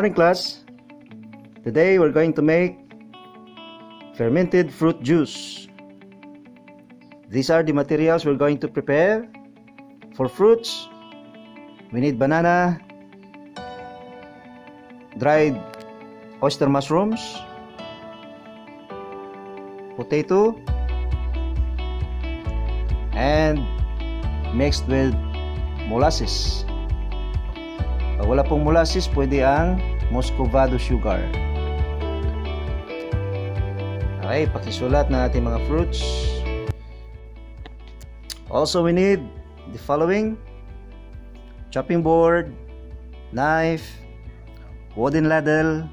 Morning class. Today we're going to make fermented fruit juice. These are the materials we're going to prepare. For fruits, we need banana, dried oyster mushrooms, potato, and mixed with molasses. Pag wala pong molasses, pwede ang muscovado sugar. Okay, pakisulat na ating mga fruits. Also, we need the following. Chopping board, knife, wooden ladle,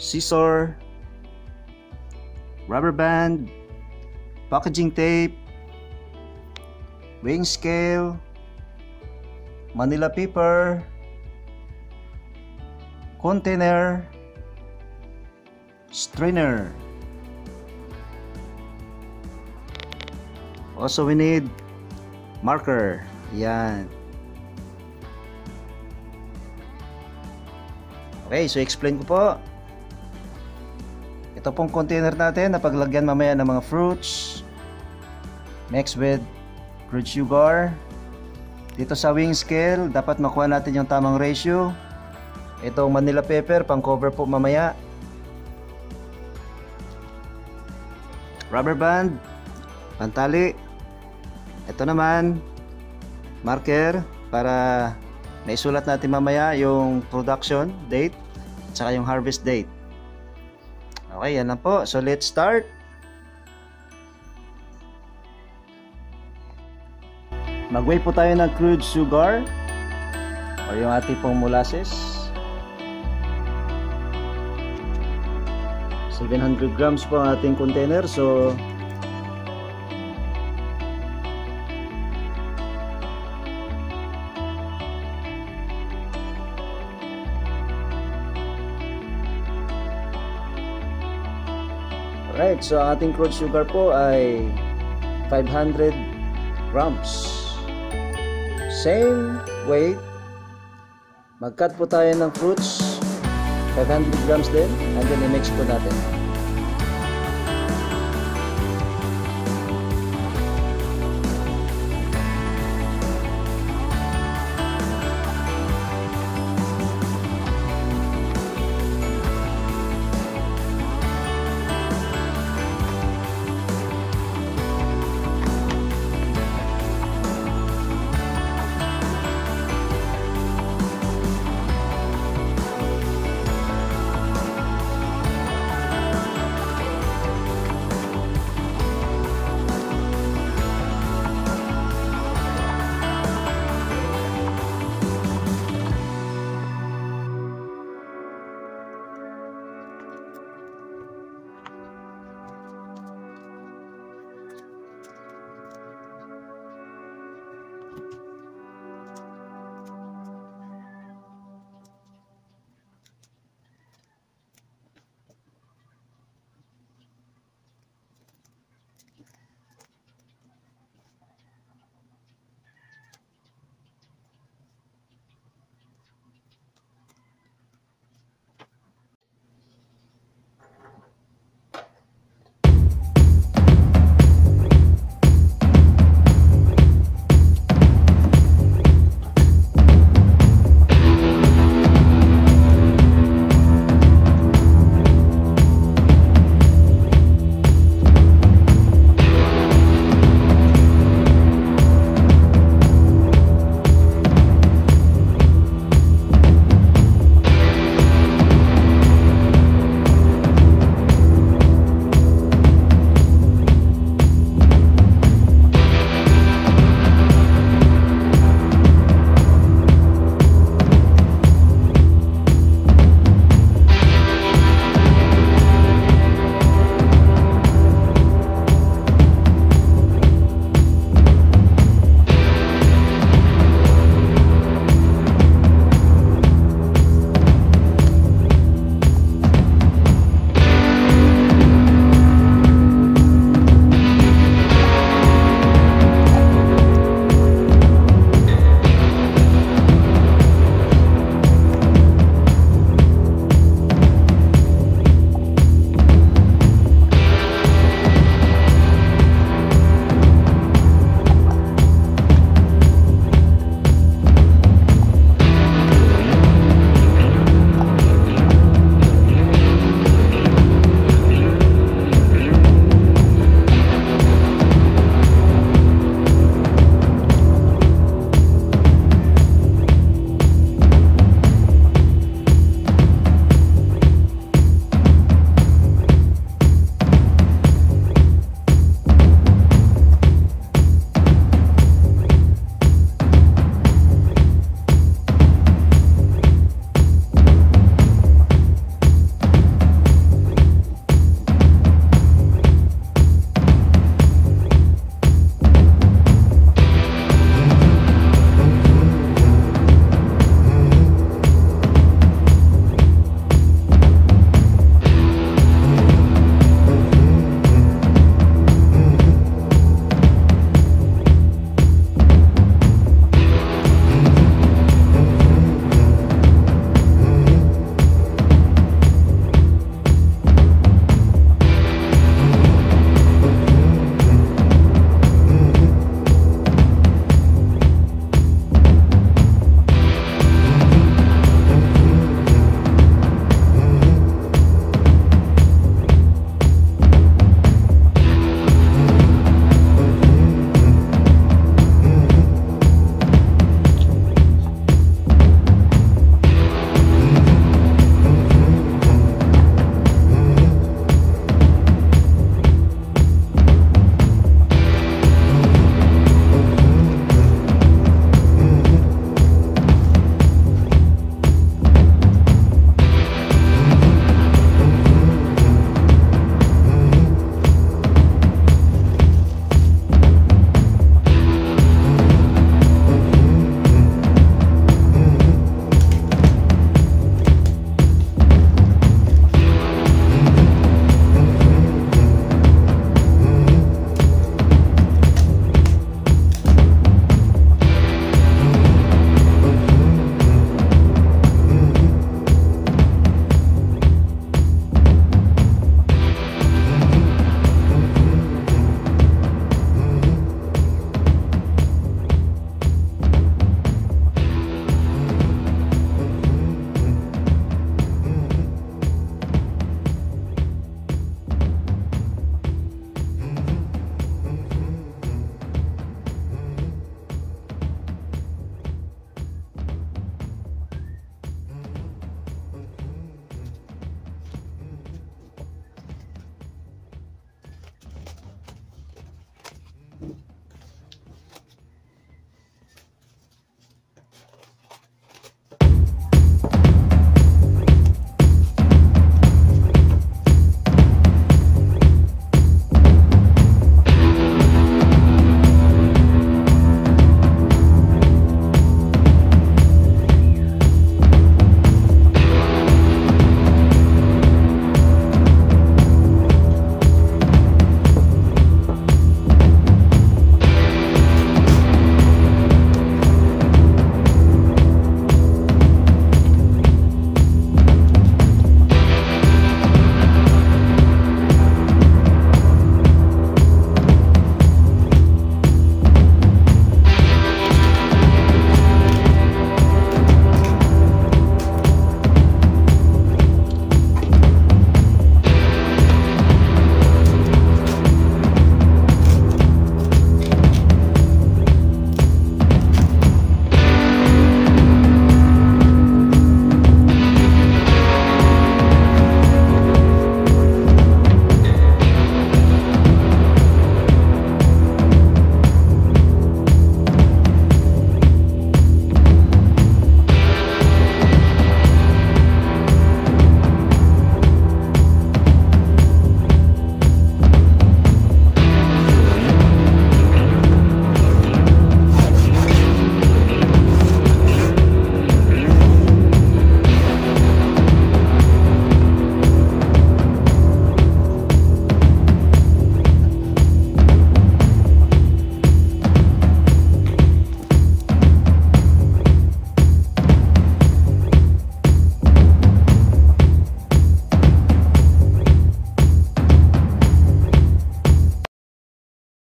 scissor, rubber band, packaging tape, weighing scale, Manila paper, container, strainer. Also we need marker. Yan. Okay, so explain ko po. Ito pong container natin na paglagyan mamaya ng mga fruits mixed with crude sugar dito sa wing scale, dapat makuha natin yung tamang ratio. Itong Manila pepper, pang cover po mamaya. Rubber band, pantali. Ito naman, marker para naisulat natin mamaya yung production date at saka yung harvest date. Okay, yan lang po. So let's start. Mag-weigh po tayo ng crude sugar o yung ating pong molasses. 700 grams po ang ating container. So, Alright, so ating crude sugar po ay 500 grams. Same weight. Mag-cut po tayo ng fruits. 500 grams din. And then i-mix po natin.